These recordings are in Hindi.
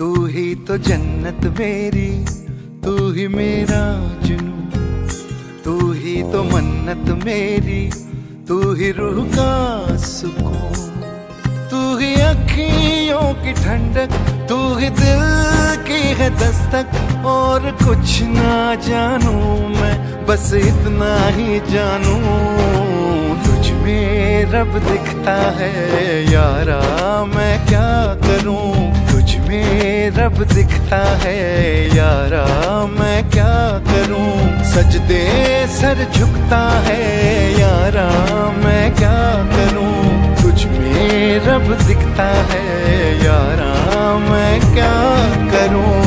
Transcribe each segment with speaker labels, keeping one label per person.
Speaker 1: तू ही तो जन्नत मेरी, तू ही मेरा जुनू। तू ही तो मन्नत मेरी, तू ही रूह का सुकून। तू ही अखियों की ठंडक, तू ही दिल की है दस्तक। और कुछ ना जानू मैं, बस इतना ही जानू। तुझ में रब दिखता है, यारा मैं। रब दिखता है, यारा मैं क्या करूँ? सजदे सर झुकता है, यारा मैं क्या करूँ? कुछ में रब दिखता है, यारा मैं क्या करूँ?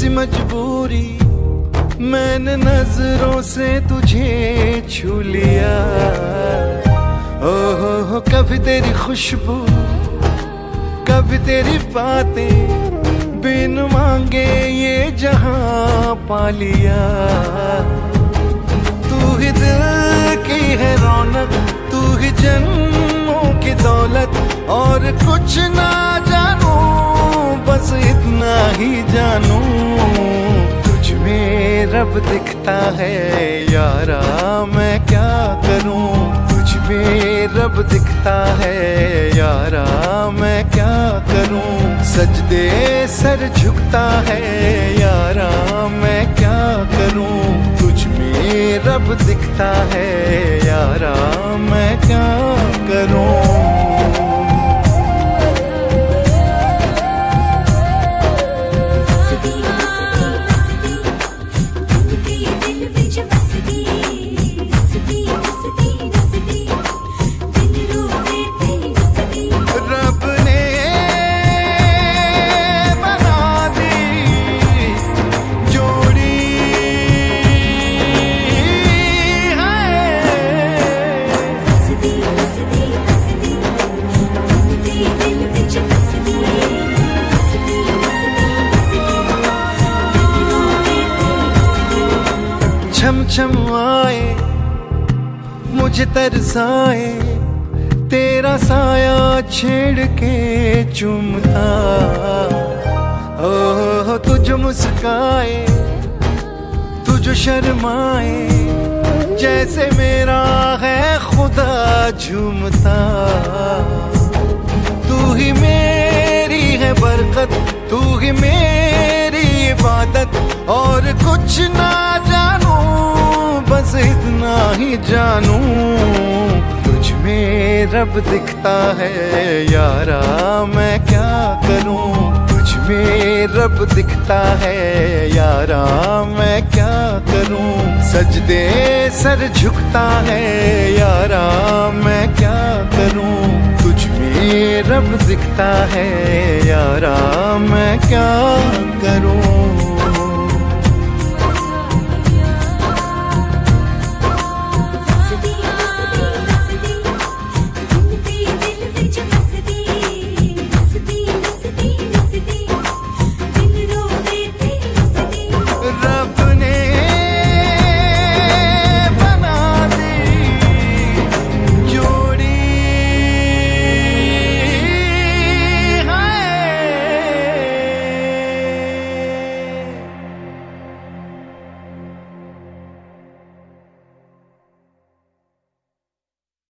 Speaker 1: कैसी मजबूरी, मैंने नज़रों से तुझे छू लिया। ओहो, हो, कभी तेरी खुशबू, कभी तेरी बातें, बिन मांगे ये जहाँ पा लिया। तू ही दिल की है रौनक, तू ही जन्मों की दौलत, और कुछ ना ही जानू, तुझ में रब दिखता है, यारा मैं क्या करूँ? तुझ में रब दिखता है, यारा मैं क्या करूँ? सजदे सर झुकता है, यारा मैं क्या करूँ? तुझ में रब दिखता है, यारा मैं क्या करूँ? छम छम आए मुझे तरसाए, तेरा साया छेड़ के चुमता। ओ तुझ मुस्काए, तुझ शर्माए, जैसे मेरा है खुदा झूमता। तू ही मेरी है बरकत, तू ही मेरी इबादत, और कुछ ना इतना ही जानू, तुझ में रब दिखता है, यारा मैं क्या करूँ? तुझ में रब दिखता है, यारा मैं क्या करूँ? सजदे सर झुकता है, यारा मैं क्या करूँ? तुझ में रब दिखता है, यारा मैं क्या करूँ?